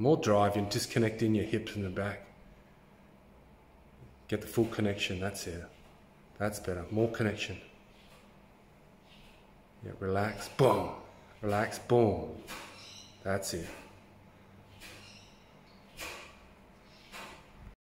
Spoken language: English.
More drive, in, disconnecting your hips in the back. Get the full connection, that's it. That's better, more connection. Yeah, relax, boom. Relax, boom. That's it.